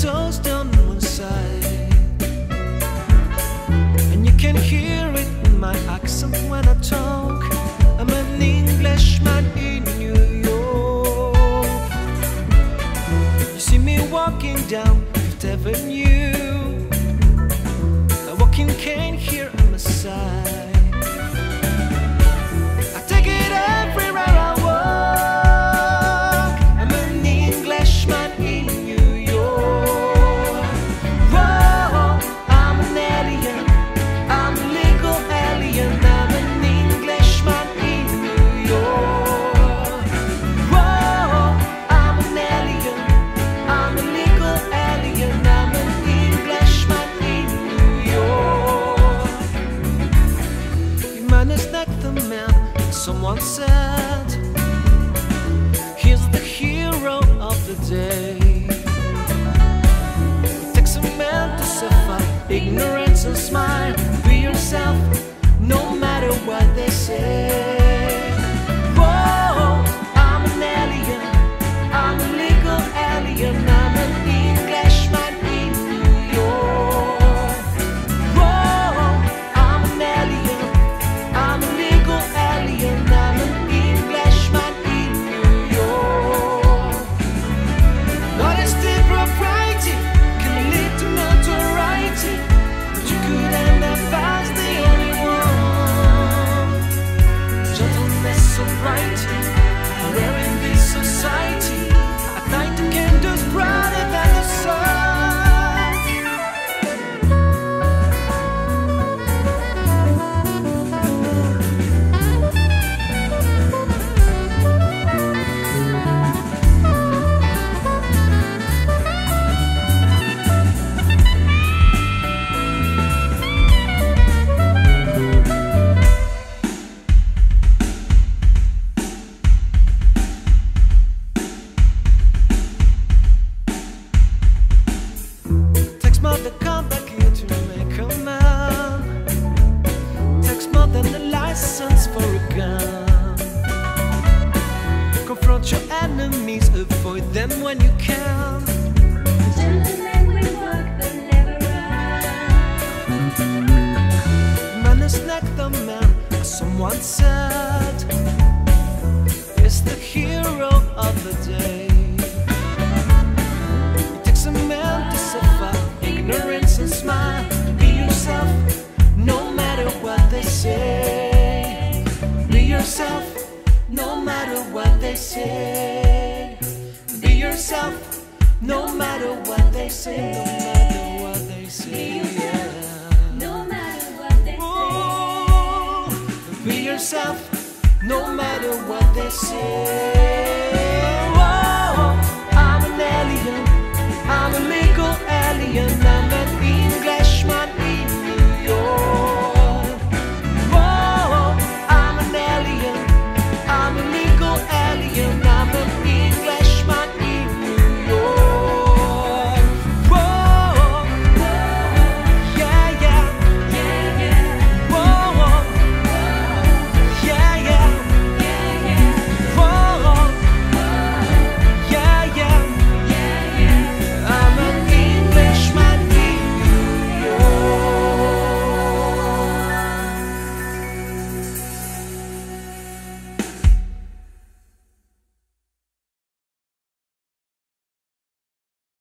toes down one side. And you can hear it in my accent when I talk. I'm an Englishman in New York. You see me walking down Fifth Avenue. someone said. right. than a license for a gun. Confront your enemies, avoid them when you can. Gentlemen, we never run. Man is the man, as someone said, is the hero of the day. they say. Be yourself, no matter what they say, no matter